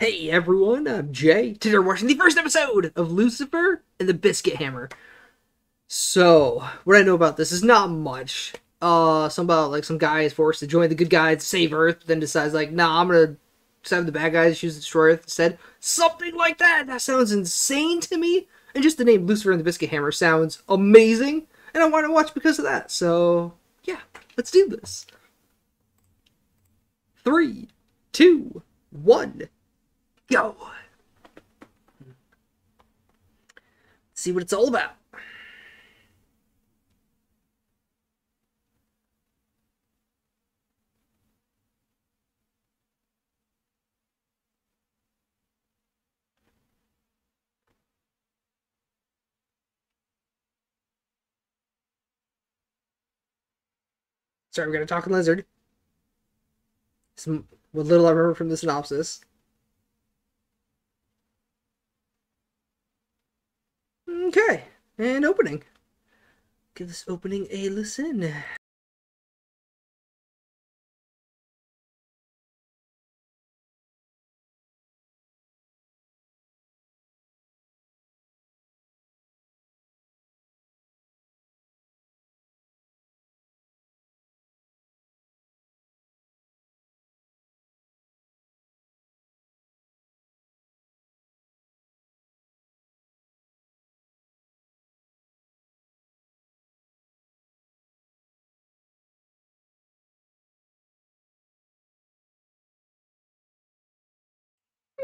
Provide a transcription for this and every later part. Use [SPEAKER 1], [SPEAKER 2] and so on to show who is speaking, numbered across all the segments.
[SPEAKER 1] Hey everyone, I'm Jay. Today we're watching the first episode of Lucifer and the Biscuit Hammer. So, what I know about this is not much. Uh, some about like some guy is forced to join the good guys to save Earth, but then decides like, nah, I'm gonna send the bad guys choose to destroy Earth instead. Something like that. That sounds insane to me. And just the name Lucifer and the Biscuit Hammer sounds amazing, and I want to watch because of that. So, yeah, let's do this. Three, two, one. Go. See what it's all about. Sorry, we're gonna talk lizard. Some what little I remember from the synopsis. Okay, and opening. Give this opening a listen.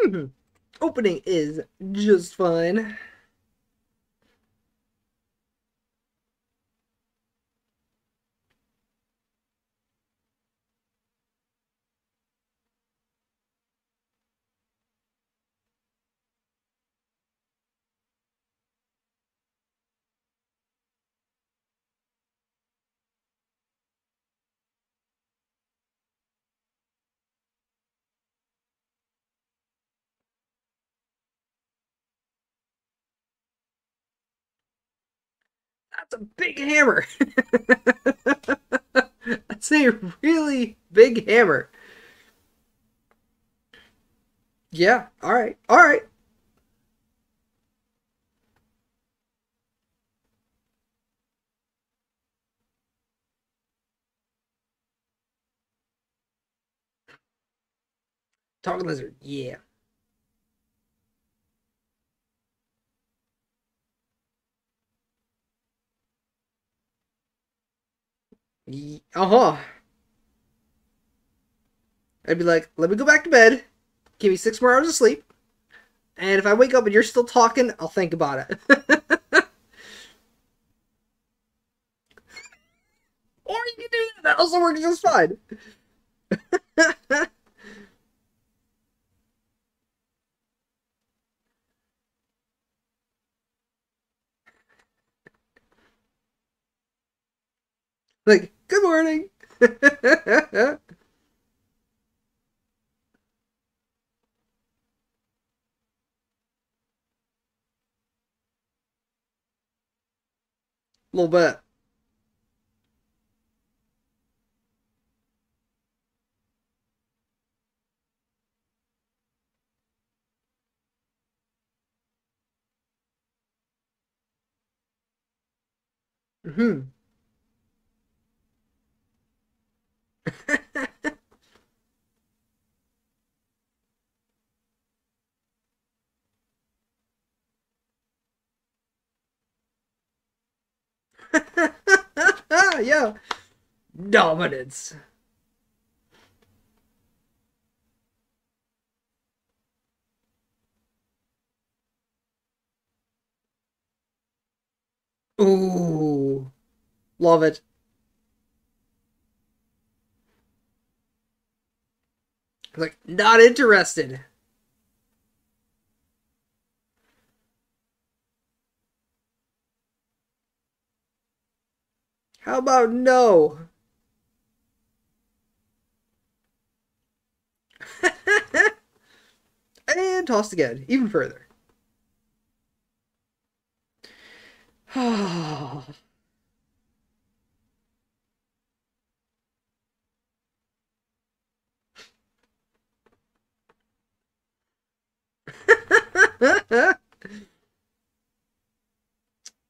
[SPEAKER 1] Hmm. Opening is just fine. That's a big hammer. That's a really big hammer. Yeah, alright, alright. Talking lizard, yeah. Uh huh. I'd be like, let me go back to bed. Give me six more hours of sleep. And if I wake up and you're still talking, I'll think about it. or you can do that. That also works just fine. like, good morning. Little bit. Hmm. Yeah. Dominance. Ooh. Love it. Like, not interested. How about no? and tossed again, even further.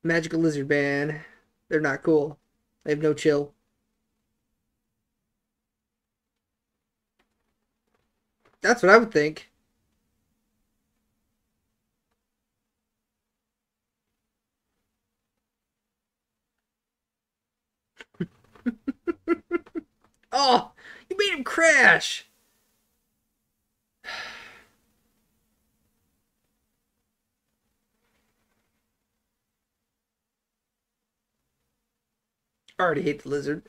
[SPEAKER 1] Magical lizard Band. They're not cool. They have no chill. That's what I would think. oh, you made him crash. I already hate the lizard.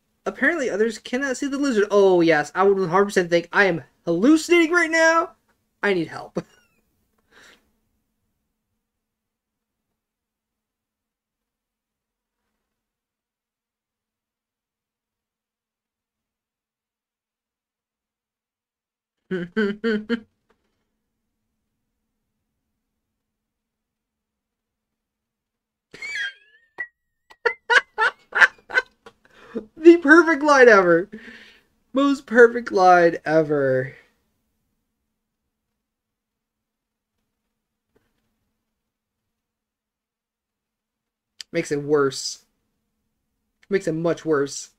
[SPEAKER 1] Apparently, others cannot see the lizard. Oh, yes, I would 100% think I am hallucinating right now. I need help. the perfect line ever. Most perfect line ever. Makes it worse. Makes it much worse.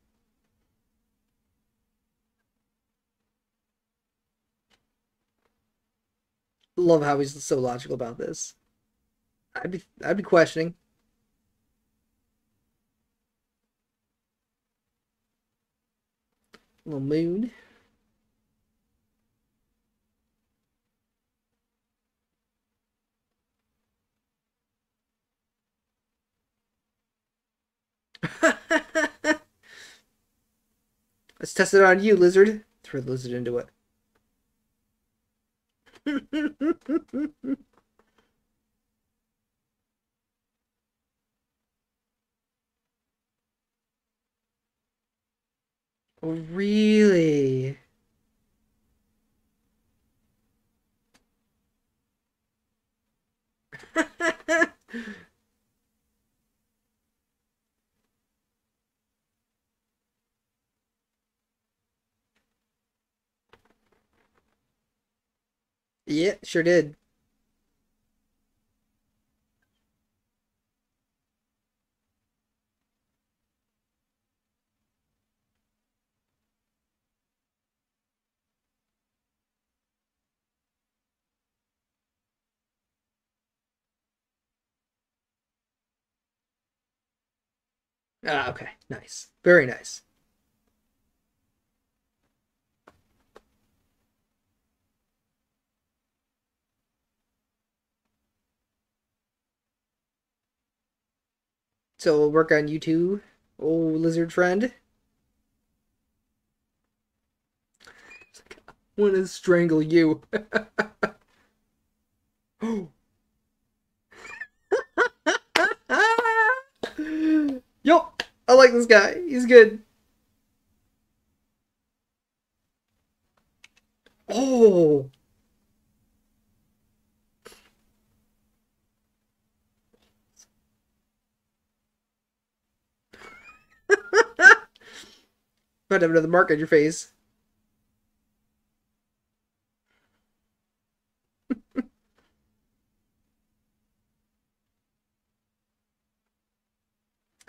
[SPEAKER 1] Love how he's so logical about this. I'd be I'd be questioning. Little moon. Let's test it on you, lizard. Throw the lizard into it. really? yeah, sure did. Ah, okay. Nice. Very nice. So we'll work on you too, old lizard friend. I want to strangle you. Yup, I like this guy. He's good. Oh. To have another mark on your face.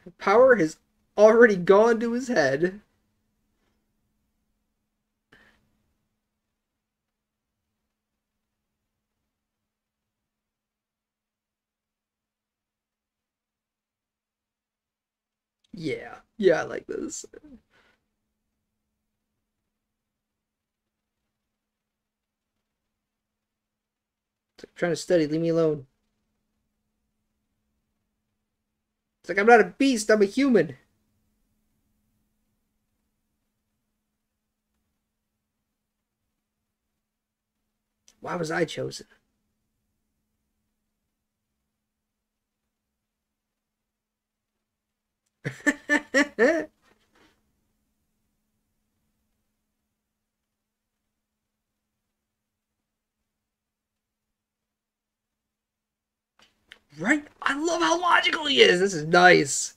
[SPEAKER 1] Power has already gone to his head. Yeah, yeah, I like this. Trying to study, leave me alone. It's like I'm not a beast, I'm a human. Why was I chosen? right? I love how logical he is. This is nice.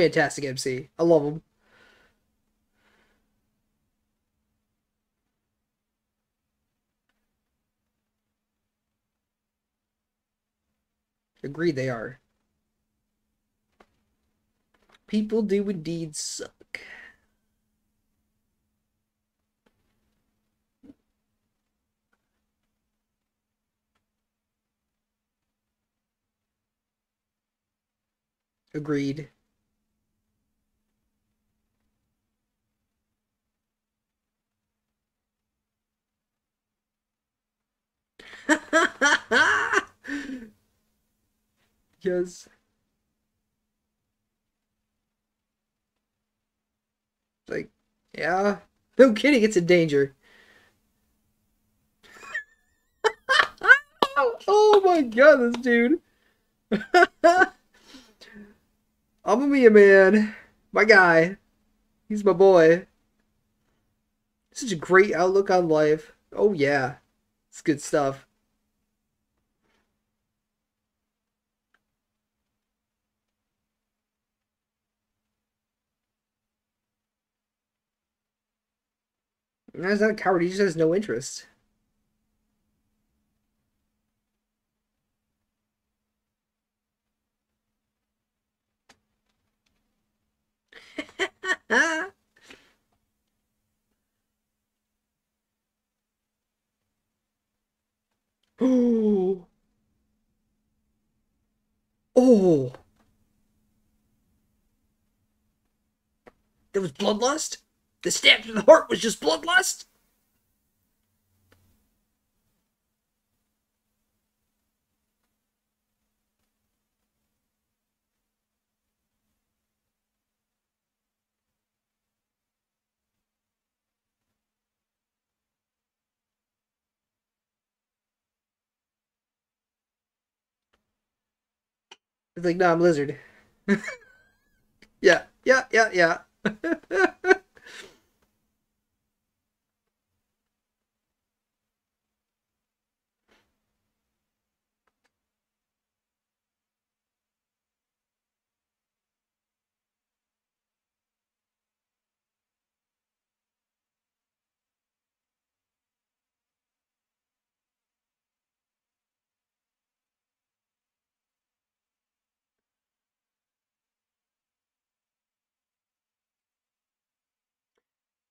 [SPEAKER 1] Fantastic MC. I love him. Agreed, they are. People do indeed suck. Agreed. yes. Like, yeah. No kidding, it's in danger. oh my god, this dude. Amamiya man. My guy. He's my boy. Such a great outlook on life. Oh yeah. It's good stuff. He's not a coward, he just has no interest. oh. Oh. There was bloodlust? The stab to the heart was just bloodlust? It's like, no, I'm lizard. yeah, yeah, yeah, yeah.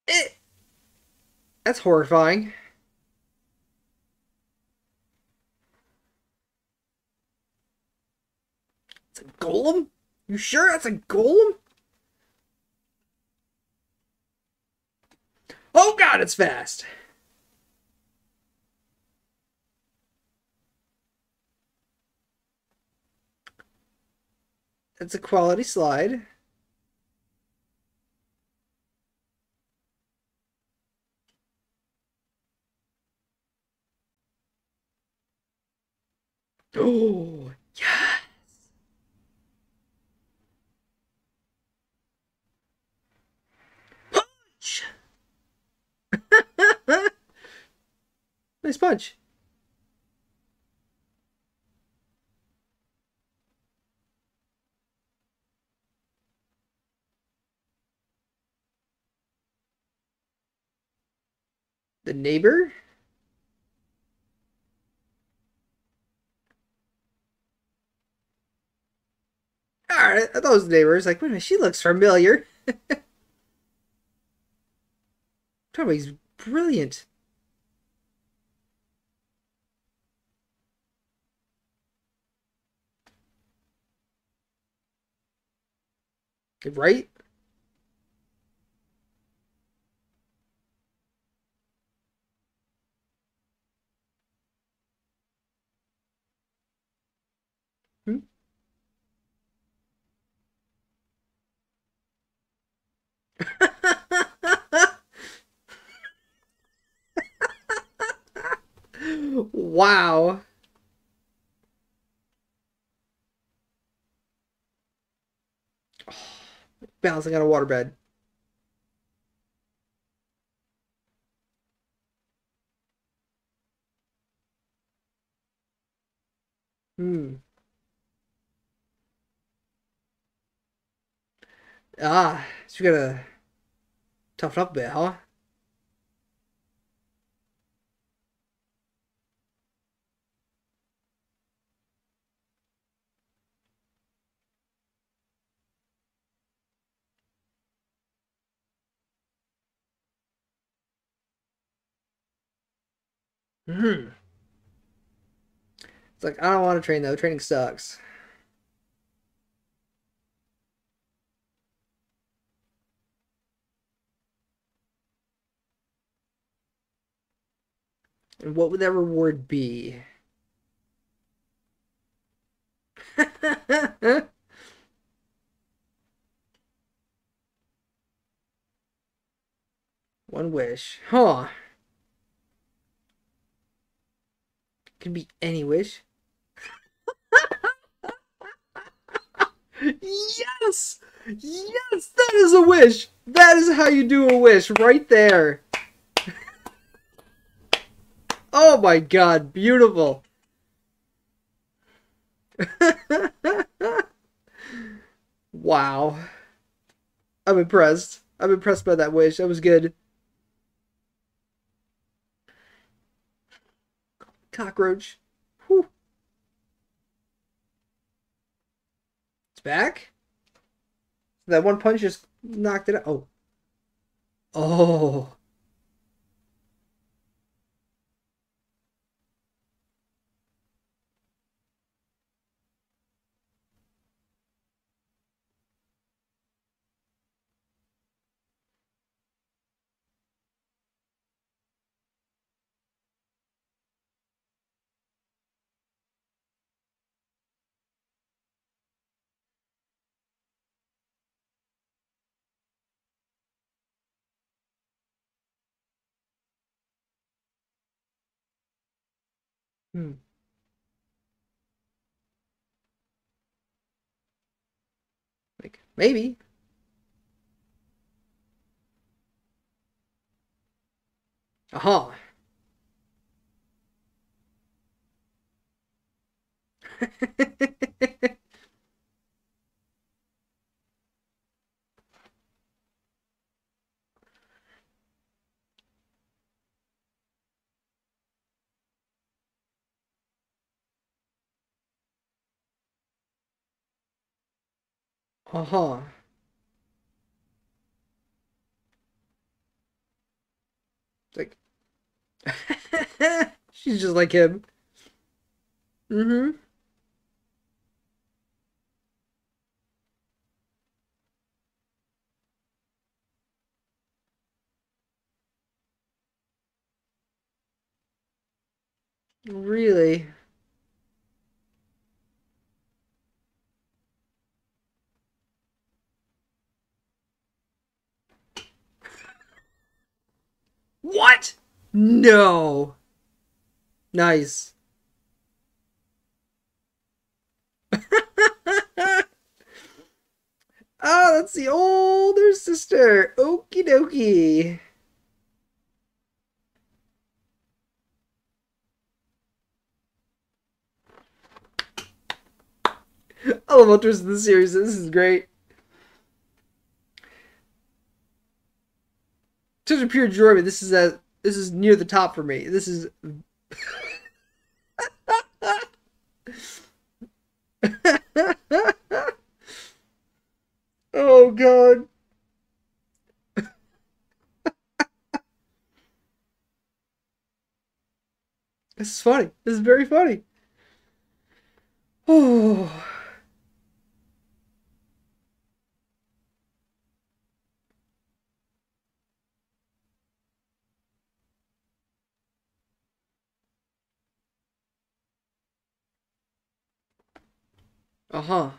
[SPEAKER 1] it, that's horrifying. It's a golem? You sure that's a golem? Oh god, it's fast. That's a quality slide. Oh, yes. Punch. nice punch. The neighbor? I thought it neighbors. Like, wait a minute, she looks familiar. Tommy's brilliant. Right? Hmm? wow. Bouncing on a waterbed. Hmm. Ah, so you gotta toughen up a bit, huh? Hmm. It's like I don't want to train though. Training sucks. And what would that reward be? One wish. Huh. Could be any wish. yes! Yes! That is a wish! That is how you do a wish, right there. oh my god, beautiful. wow. I'm impressed. I'm impressed by that wish. That was good. Cockroach. Whew. It's back? That one punch just knocked it out. Oh. Oh. Hmm. Like, maybe. Aha. Aha. It's like she's just like him. Mm-hmm. Really? What? No. Nice. oh, that's the older sister. Okie dokie. I love Ultras in the series. This is great. Such a pure joy. This is a this is near the top for me. This is. oh god. this is funny. This is very funny. Oh. Uh-huh.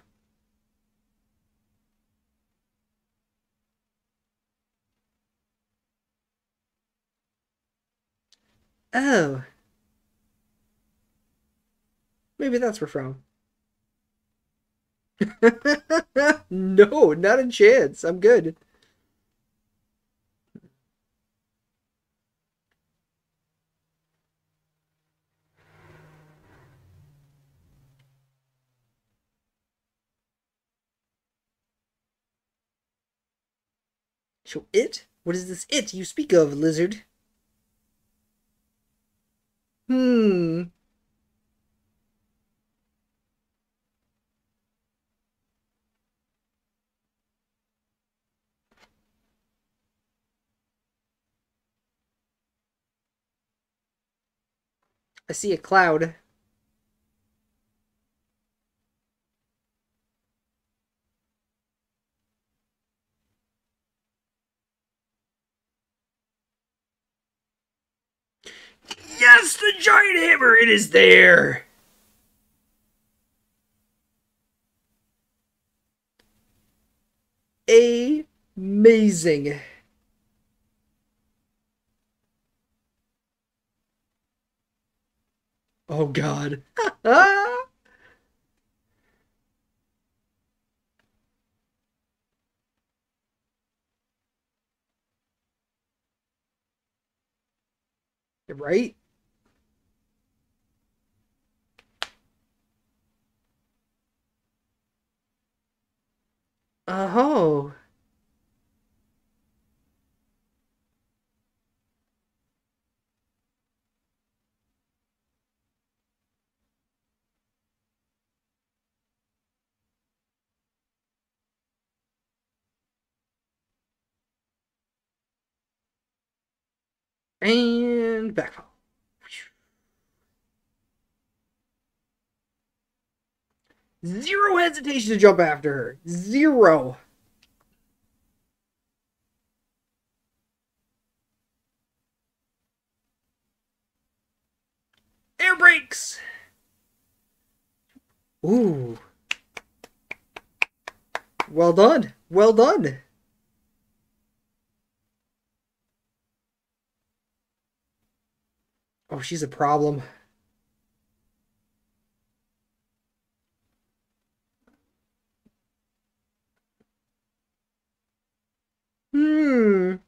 [SPEAKER 1] Oh. Maybe that's where from. no, not a chance. I'm good. Show it? What is this it you speak of, lizard? Hmm. I see a cloud. Yes, hammer! It is there! Amazing. Oh god. right? Oh. And backfall. Zero hesitation to jump after her. Zero. Air brakes. Ooh. Well done. Well done. Oh, she's a problem. Hmm.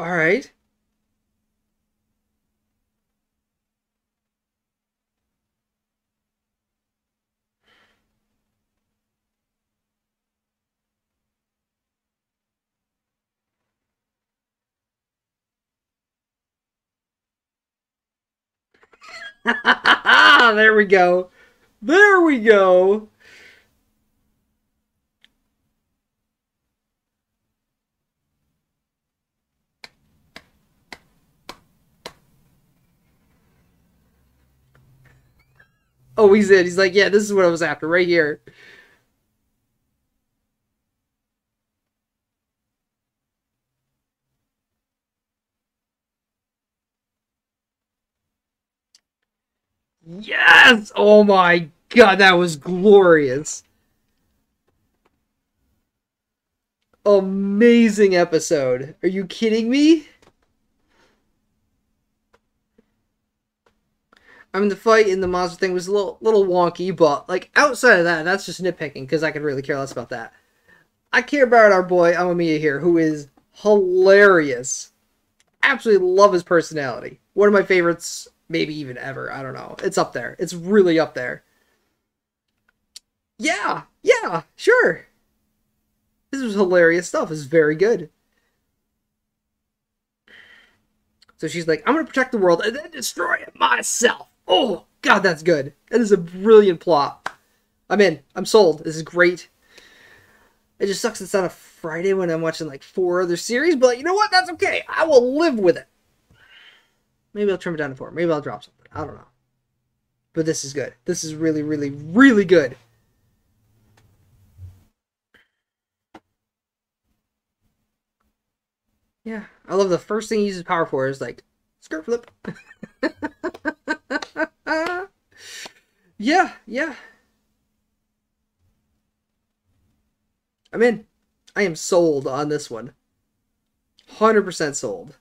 [SPEAKER 1] All right. there we go. There we go. Oh, he's in. He's like, yeah, this is what I was after right here. Yes! Oh my god, that was glorious. Amazing episode. Are you kidding me? I mean, the fight in the monster thing was a little, little wonky, but like outside of that, that's just nitpicking because I could really care less about that. I care about our boy Amamiya here, who is hilarious. Absolutely love his personality. One of my favorites, maybe even ever. I don't know. It's up there. It's really up there. Yeah, yeah, sure. This was hilarious stuff. It's very good. So she's like, I'm gonna protect the world and then destroy it myself. Oh, God, that's good. That is a brilliant plot. I'm in. I'm sold. This is great. It just sucks it's on a Friday when I'm watching like four other series, but you know what? That's okay. I will live with it. Maybe I'll trim it down to four. Maybe I'll drop something. I don't know. But this is good. This is really, really, really good. Yeah, I love the first thing he uses power for is like skirt flip. yeah, yeah. I'm in. I am sold on this one. 100% sold.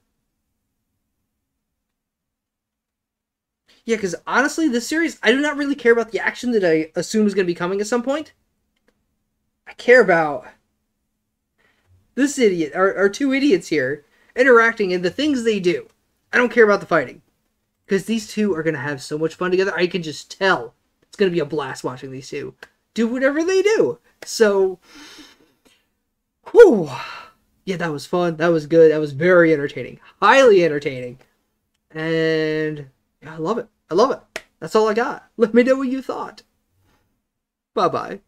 [SPEAKER 1] Yeah, because honestly, this series, I do not really care about the action that I assume is going to be coming at some point. I care about this idiot, our, our two idiots here, interacting and the things they do. I don't care about the fighting because these two are gonna have so much fun together. I can just tell it's gonna be a blast watching these two. do whatever they do. So, whew, yeah, that was fun. That was good. That was very entertaining, highly entertaining, and yeah, I love it. I love it. That's all I got. Let me know what you thought. Bye bye.